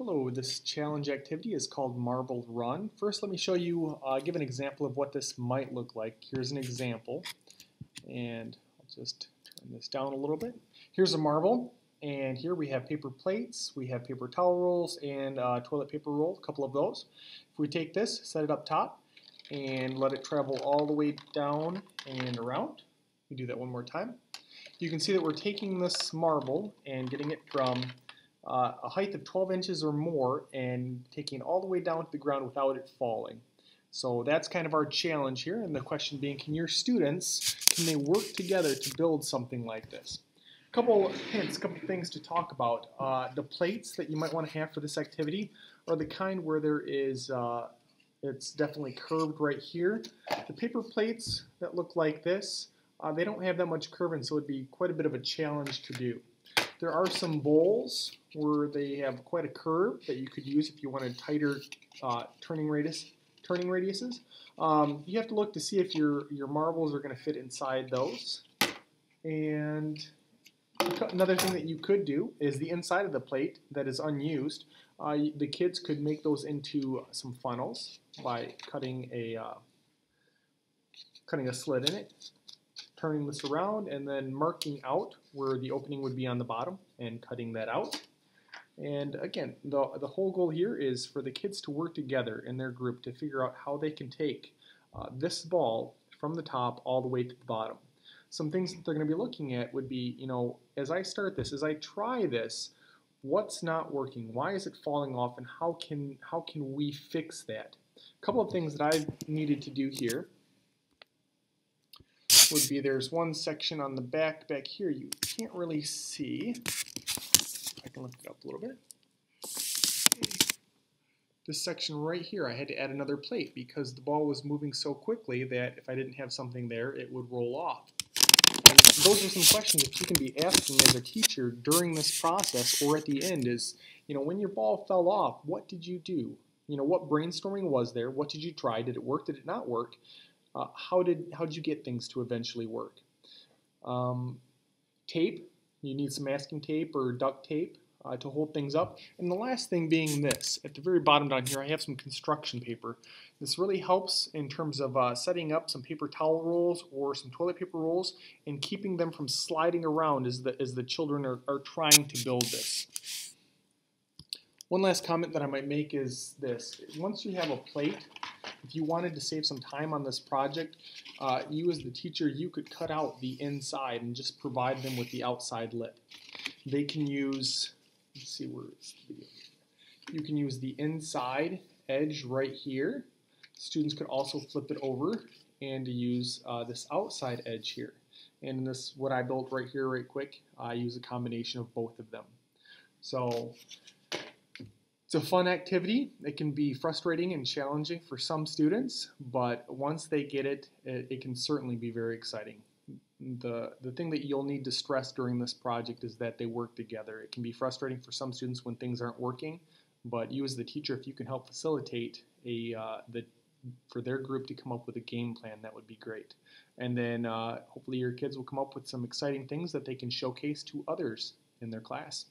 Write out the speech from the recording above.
Hello, this challenge activity is called Marble Run. First, let me show you, uh, give an example of what this might look like. Here's an example, and I'll just turn this down a little bit. Here's a marble, and here we have paper plates, we have paper towel rolls, and uh, toilet paper roll, a couple of those. If we take this, set it up top, and let it travel all the way down and around, we do that one more time. You can see that we're taking this marble and getting it from uh, a height of 12 inches or more and taking it all the way down to the ground without it falling. So that's kind of our challenge here, and the question being, can your students, can they work together to build something like this? A couple hints, a couple things to talk about. Uh, the plates that you might want to have for this activity are the kind where there is, uh, it's definitely curved right here. The paper plates that look like this, uh, they don't have that much curve, and so it'd be quite a bit of a challenge to do. There are some bowls where they have quite a curve that you could use if you wanted tighter uh, turning radius turning radiuses. Um, you have to look to see if your your marbles are going to fit inside those. And another thing that you could do is the inside of the plate that is unused. Uh, the kids could make those into some funnels by cutting a uh, cutting a slit in it turning this around and then marking out where the opening would be on the bottom and cutting that out. And again, the, the whole goal here is for the kids to work together in their group to figure out how they can take uh, this ball from the top all the way to the bottom. Some things that they're going to be looking at would be, you know, as I start this, as I try this, what's not working? Why is it falling off? And how can how can we fix that? A couple of things that I've needed to do here would be there's one section on the back back here you can't really see. I can lift it up a little bit. This section right here, I had to add another plate because the ball was moving so quickly that if I didn't have something there, it would roll off. And those are some questions that you can be asking as a teacher during this process or at the end is, you know, when your ball fell off, what did you do? You know, what brainstorming was there? What did you try? Did it work? Did it not work? Uh, how did how did you get things to eventually work? Um, tape, you need some masking tape or duct tape uh, to hold things up. And the last thing being this, at the very bottom down here, I have some construction paper. This really helps in terms of uh, setting up some paper towel rolls or some toilet paper rolls and keeping them from sliding around as the, as the children are, are trying to build this. One last comment that I might make is this. Once you have a plate if you wanted to save some time on this project, uh, you as the teacher, you could cut out the inside and just provide them with the outside lip. They can use, let's see where it's video. You can use the inside edge right here. Students could also flip it over and use uh, this outside edge here. And this, what I built right here, right quick, I use a combination of both of them. So it's a fun activity. It can be frustrating and challenging for some students, but once they get it, it, it, can certainly be very exciting. The, the thing that you'll need to stress during this project is that they work together. It can be frustrating for some students when things aren't working, but you as the teacher, if you can help facilitate a, uh, the, for their group to come up with a game plan, that would be great. And then uh, hopefully your kids will come up with some exciting things that they can showcase to others in their class.